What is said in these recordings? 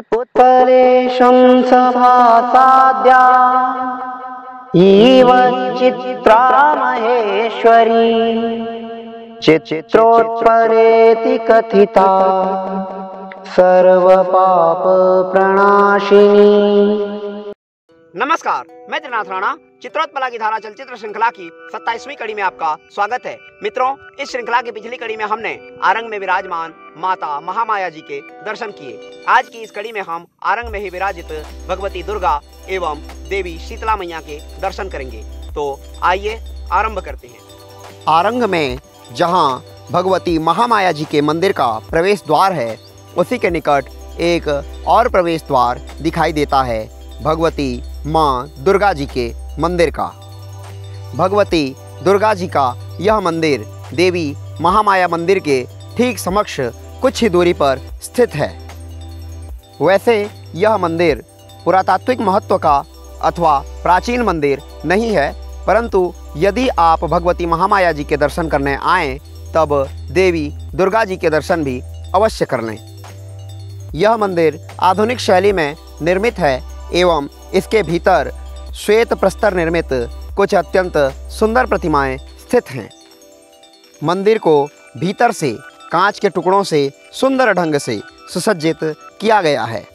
उत्परेशं सभासाद्या इव चित्रा महेश्वरी चित्रोत्परेति कथिता। सर्वपाप प्रणाशिनी नमस्कार, मैं त्रिनाथ राणा चित्रोत्पला की धारा चलचित्र श्रृंखला की 27वीं कड़ी में आपका स्वागत है। मित्रों, इस श्रृंखला की पिछली कड़ी में हमने आरंग में विराजमान माता महामाया जी के दर्शन किए। आज की इस कड़ी में हम आरंग में ही विराजित भगवती दुर्गा एवं देवी शीतला मैया के दर्शन करेंगे। तो आइए, आरंभ करते हैं। आरंग में जहाँ भगवती महामाया जी के मंदिर का प्रवेश द्वार है, उसी के निकट एक और प्रवेश द्वार दिखाई देता है। भगवती माँ दुर्गा जी के मंदिर का। भगवती दुर्गा जी का यह मंदिर देवी महामाया मंदिर के ठीक समक्ष कुछ ही दूरी पर स्थित है। वैसे यह मंदिर पुरातात्विक महत्व का अथवा प्राचीन मंदिर नहीं है, परंतु यदि आप भगवती महामाया जी के दर्शन करने आएँ, तब देवी दुर्गा जी के दर्शन भी अवश्य कर लें। यह मंदिर आधुनिक शैली में निर्मित है एवं इसके भीतर श्वेत प्रस्तर निर्मित कुछ अत्यंत सुंदर प्रतिमाएँ स्थित हैं। मंदिर को भीतर से कांच के टुकड़ों से सुंदर ढंग से सुसज्जित किया गया है।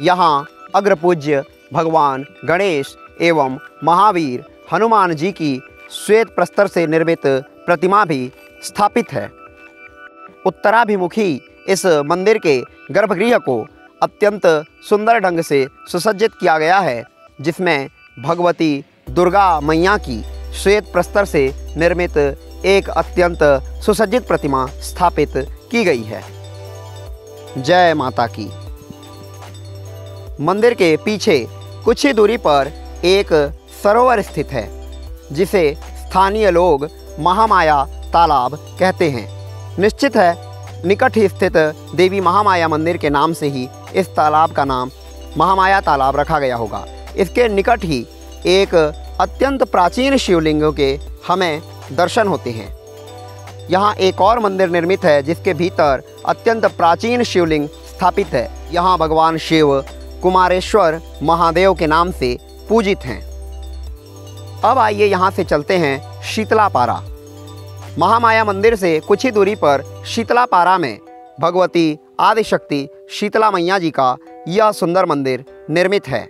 यहाँ अग्रपूज्य भगवान गणेश एवं महावीर हनुमान जी की श्वेत प्रस्तर से निर्मित प्रतिमा भी स्थापित है। उत्तराभिमुखी इस मंदिर के गर्भगृह को अत्यंत सुंदर ढंग से सुसज्जित किया गया है, जिसमें भगवती दुर्गा मैया की श्वेत प्रस्तर से निर्मित एक अत्यंत सुसज्जित प्रतिमा स्थापित की गई है। जय माता की। मंदिर के पीछे कुछ ही दूरी पर एक सरोवर स्थित है, जिसे स्थानीय लोग महामाया तालाब कहते हैं। निश्चित है निकट ही स्थित देवी महामाया मंदिर के नाम से ही इस तालाब का नाम महामाया तालाब रखा गया होगा। इसके निकट ही एक अत्यंत प्राचीन शिवलिंगों के हमें दर्शन होते हैं। यहाँ एक और मंदिर निर्मित है, जिसके भीतर अत्यंत प्राचीन शिवलिंग स्थापित है। यहाँ भगवान शिव कुमारेश्वर महादेव के नाम से पूजित हैं। अब आइए यहाँ से चलते हैं शीतला पारा महामाया मंदिर से कुछ ही दूरी पर शीतला पारा में भगवती आदिशक्ति शीतला मैया जी का यह सुंदर मंदिर निर्मित है।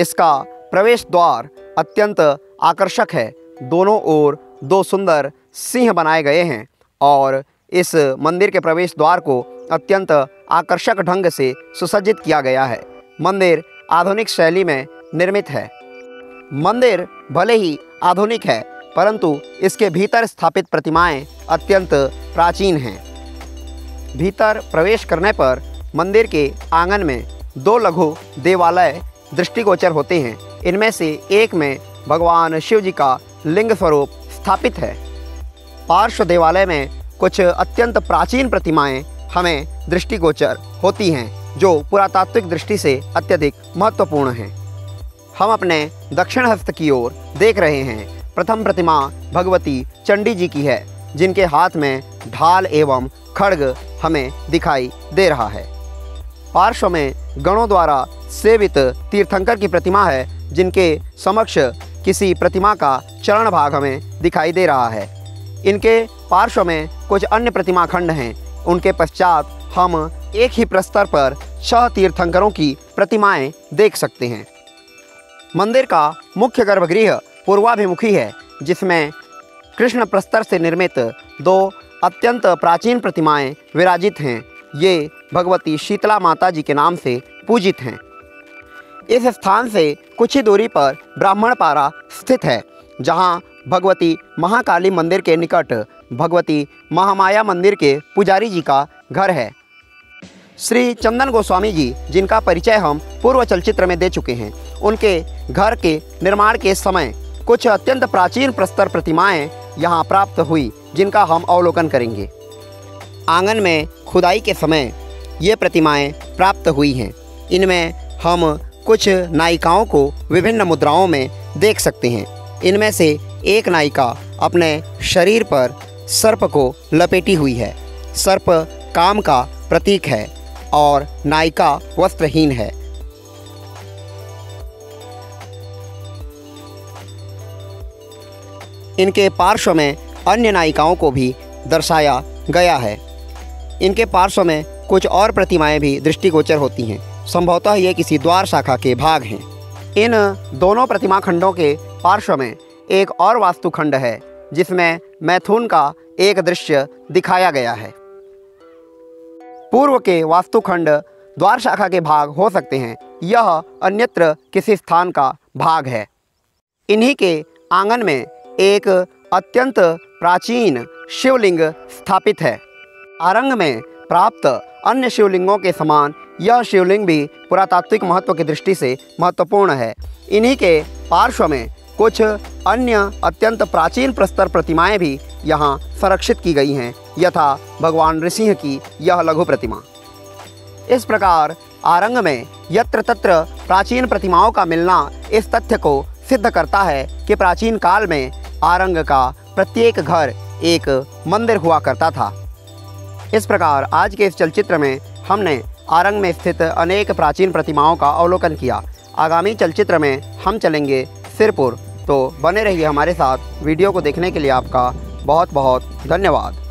इसका प्रवेश द्वार अत्यंत आकर्षक है। दोनों ओर दो सुंदर सिंह बनाए गए हैं और इस मंदिर के प्रवेश द्वार को अत्यंत आकर्षक ढंग से सुसज्जित किया गया है। मंदिर आधुनिक शैली में निर्मित है। मंदिर भले ही आधुनिक है परंतु इसके भीतर स्थापित प्रतिमाएँ अत्यंत प्राचीन हैं। भीतर प्रवेश करने पर मंदिर के आँगन में दो लघु देवालय दृष्टिगोचर होते हैं। इनमें से एक में भगवान शिव जी का लिंग स्वरूप स्थापित है। पार्श्व देवालय में कुछ अत्यंत प्राचीन प्रतिमाएँ हमें दृष्टिगोचर होती हैं, जो पुरातात्विक दृष्टि से अत्यधिक महत्वपूर्ण हैं। हम अपने दक्षिण हस्त की ओर देख रहे हैं प्रथम प्रतिमा भगवती चंडी जी की है, जिनके हाथ में ढाल एवं खड़ग हमें दिखाई दे रहा है। पार्श्व में गणों द्वारा सेवित तीर्थंकर की प्रतिमा है, जिनके समक्ष किसी प्रतिमा का चरण भाग हमें दिखाई दे रहा है। इनके पार्श्व में कुछ अन्य प्रतिमा खंड हैं, उनके पश्चात हम एक ही प्रस्तर पर छह तीर्थंकरों की प्रतिमाएँ देख सकते हैं। मंदिर का मुख्य गर्भगृह पूर्वाभिमुखी है, जिसमें कृष्ण प्रस्तर से निर्मित दो अत्यंत प्राचीन प्रतिमाएँ विराजित हैं। ये भगवती शीतला माता जी के नाम से पूजित हैं। इस स्थान से कुछ ही दूरी पर ब्राह्मण पारा स्थित है, जहाँ भगवती महाकाली मंदिर के निकट भगवती महामाया मंदिर के पुजारी जी का घर है। श्री चंदन गोस्वामी जी, जिनका परिचय हम पूर्व चलचित्र में दे चुके हैं, उनके घर के निर्माण के समय कुछ अत्यंत प्राचीन प्रस्तर प्रतिमाएँ यहाँ प्राप्त हुई, जिनका हम अवलोकन करेंगे। आँगन में खुदाई के समय ये प्रतिमाएँ प्राप्त हुई हैं। इनमें हम कुछ नायिकाओं को विभिन्न मुद्राओं में देख सकते हैं। इनमें से एक नायिका अपने शरीर पर सर्प को लपेटी हुई है। सर्प काम का प्रतीक है और नायिका वस्त्रहीन है। इनके पार्श्व में अन्य नायिकाओं को भी दर्शाया गया है। इनके पार्श्व में कुछ और प्रतिमाएँ भी दृष्टिगोचर होती हैं। संभवतः ये किसी द्वार शाखा के भाग हैं। इन दोनों प्रतिमा खंडों के पार्श्व में एक और वास्तुखंड है, जिसमें मैथुन का एक दृश्य दिखाया गया है। पूर्व के वास्तुखंड द्वार शाखा के भाग हो सकते हैं। यह अन्यत्र किसी स्थान का भाग है। इन्हीं के आँगन में एक अत्यंत प्राचीन शिवलिंग स्थापित है। आरंग में प्राप्त अन्य शिवलिंगों के समान यह शिवलिंग भी पुरातात्विक महत्व की दृष्टि से महत्वपूर्ण है। इन्हीं के पार्श्व में कुछ अन्य अत्यंत प्राचीन प्रस्तर प्रतिमाएँ भी यहाँ संरक्षित की गई हैं, यथा भगवान ऋषिह की यह लघु प्रतिमा। इस प्रकार आरंग में यत्र तत्र प्राचीन प्रतिमाओं का मिलना इस तथ्य को सिद्ध करता है कि प्राचीन काल में आरंग का प्रत्येक घर एक मंदिर हुआ करता था। इस प्रकार आज के इस चलचित्र में हमने आरंग में स्थित अनेक प्राचीन प्रतिमाओं का अवलोकन किया। आगामी चलचित्र में हम चलेंगे सिरपुर। तो बने रहिए हमारे साथ। वीडियो को देखने के लिए आपका बहुत बहुत धन्यवाद।